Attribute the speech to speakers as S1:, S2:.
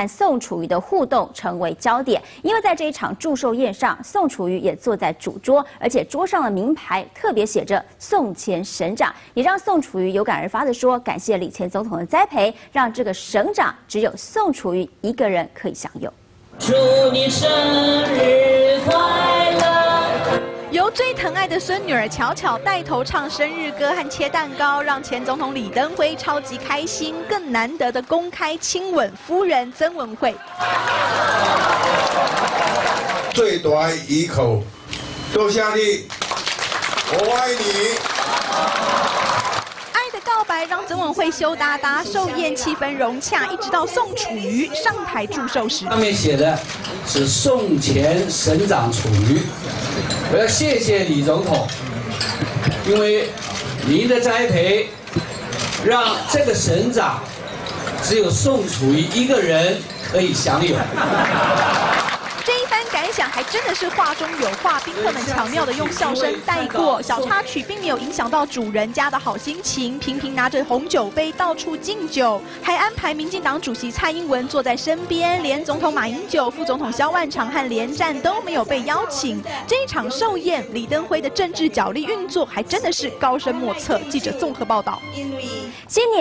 S1: 但宋楚瑜的互动成为焦点，因为在这一场祝寿宴上，宋楚瑜也坐在主桌，而且桌上的名牌特别写着“宋前省长”，也让宋楚瑜有感而发地说：“感谢李前总统的栽培，让这个省长只有宋楚瑜一个人可以享有。”祝你生日！
S2: 最疼爱的孙女儿巧巧带头唱生日歌和切蛋糕，让前总统李登辉超级开心，更难得的公开亲吻夫人曾文慧。
S3: 最短一口，多谢你，我爱你。
S2: 告白让曾文慧羞答答，寿宴气氛融洽，一直到宋楚瑜上台祝寿时，
S4: 上面写的是宋前省长楚瑜，我要谢谢李总统，因为您的栽培，让这个省长只有宋楚瑜一个人可以享有。
S2: 真的是话中有话，宾客们巧妙的用笑声带过，小插曲并没有影响到主人家的好心情，频频拿着红酒杯到处敬酒，还安排民进党主席蔡英文坐在身边，连总统马英九、副总统萧万长和连战都没有被邀请。这一场寿宴，李登辉的政治角力运作还真的是高深莫测。记者综合报道。
S1: 今年。